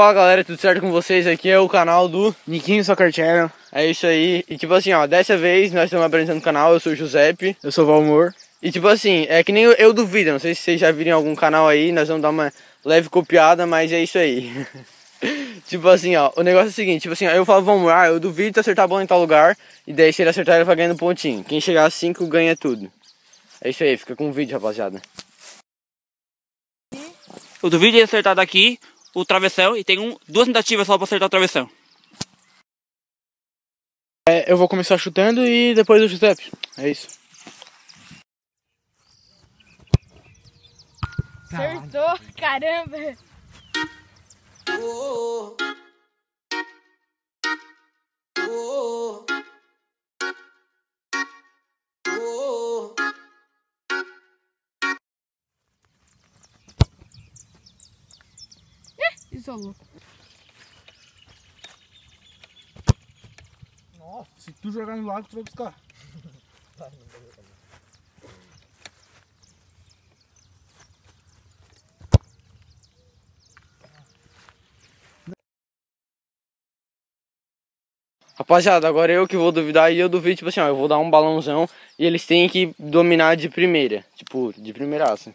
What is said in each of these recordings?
Fala galera, tudo certo com vocês? Aqui é o canal do Niquinho Soccer Channel. É isso aí. E tipo assim, ó, dessa vez nós estamos apresentando o canal, eu sou o Giuseppe. Eu sou o Valmor. E tipo assim, é que nem eu, eu duvido, não sei se vocês já viram em algum canal aí, nós vamos dar uma leve copiada, mas é isso aí. tipo assim, ó, o negócio é o seguinte, tipo assim, ó, eu falo, vamos lá, eu duvido tu acertar a bola em tal lugar, e daí se ele acertar ele vai ganhando pontinho. Quem chegar a 5 ganha tudo. É isso aí, fica com o vídeo, rapaziada. O duvido de acertar daqui o travessão e tem um, duas tentativas só pra acertar o travessão. É, eu vou começar chutando e depois o Giuseppe. É isso. Acertou, caramba! Ih, Nossa, se tu jogar no lago, tu vai buscar. Rapaziada, agora eu que vou duvidar e eu duvido, tipo assim, ó, eu vou dar um balãozão e eles têm que dominar de primeira. Tipo, de primeiraça.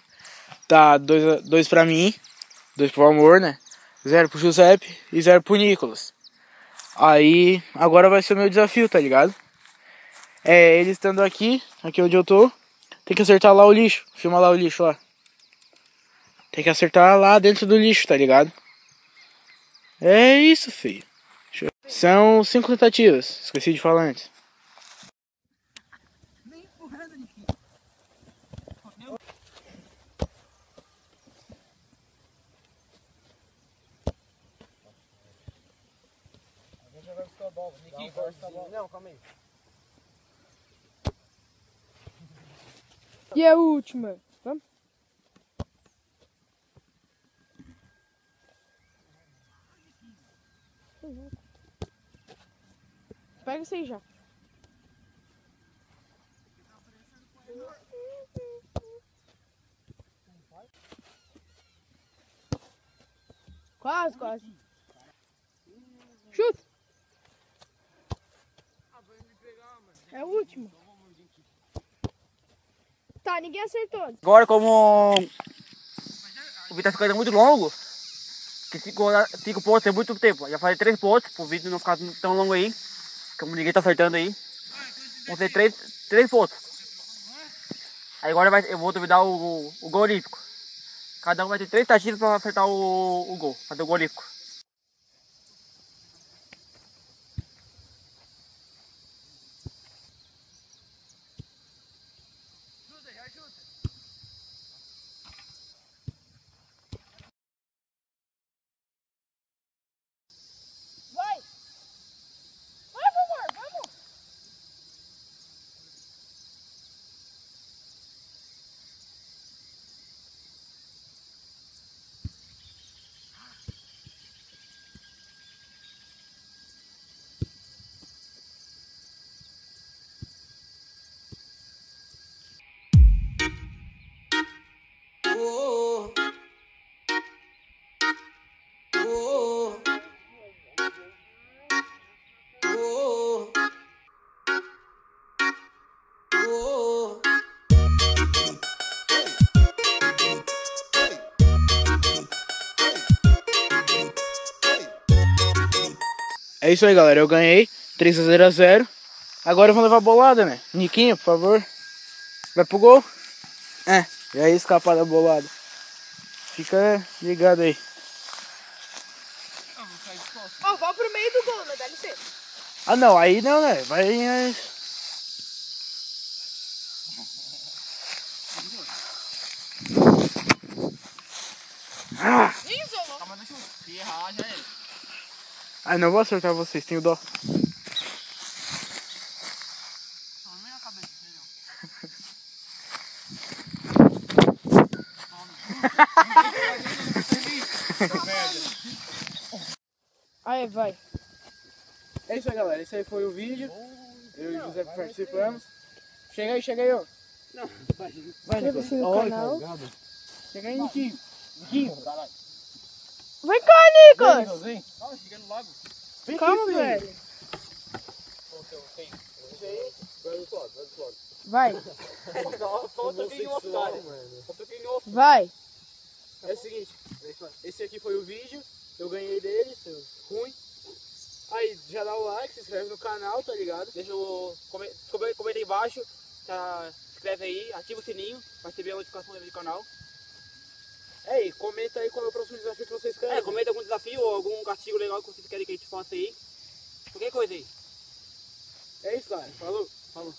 Tá, dois, dois pra mim, dois pro Amor, né? Zero pro Giuseppe e zero pro Nicolas. Aí, agora vai ser o meu desafio, tá ligado? É, ele estando aqui, aqui onde eu tô, tem que acertar lá o lixo. Filma lá o lixo, ó. Tem que acertar lá dentro do lixo, tá ligado? É isso, filho. São cinco tentativas, esqueci de falar antes. Não, calma aí. E a última? Vamos? Pega isso aí já. Quase, quase. É o último. Tá, ninguém acertou. Agora, como o vídeo tá ficando muito longo, que cinco, cinco pontos é muito tempo. Já falei três pontos, pro vídeo não ficar tão longo aí, como ninguém tá acertando aí. Vão ser três, três pontos. Aí agora vai, eu vou duvidar o, o, o gol olímpico. Cada um vai ter três tentativas pra acertar o, o gol, fazer o gol olímpico. É isso aí, galera. Eu ganhei 3 a 0 a 0. Agora vamos levar a bolada, né? Niquinho, por favor. Vai pro gol? É, já ia escapar da bolada. Fica ligado aí. Ó, vai pro meio do gol, né? Dá licença. Ah não, aí não, né? Vai. é, Ah! Ih, isolou. Calma, deixa eu. Errar, já é. Ai, não vou acertar vocês, tenho dó. Aí, vai. É isso aí, galera. Esse aí foi o vídeo. Eu e o José participamos. Chega aí, chega aí, ó. Vai, Inscreva-se no canal. Chega aí, Niquinho. Niquinho. Vem cá, Nicolas. Vem. Calma, chegando logo. Vem Calma, aqui, velho. Vai, Falta cara. Falta aqui em outro. vai. É o seguinte, esse aqui foi o vídeo, eu ganhei dele, seus ruim. Aí, já dá o like, se inscreve no canal, tá ligado? Deixa o. come- come- Comenta aí embaixo. Tá, se inscreve aí, ativa o sininho pra receber a notificação do canal. É, e comenta aí qual é o próximo desafio que vocês querem. É, comenta algum desafio ou algum castigo legal que vocês querem que a gente faça aí. Qualquer coisa aí. É isso, galera. Falou. Falou.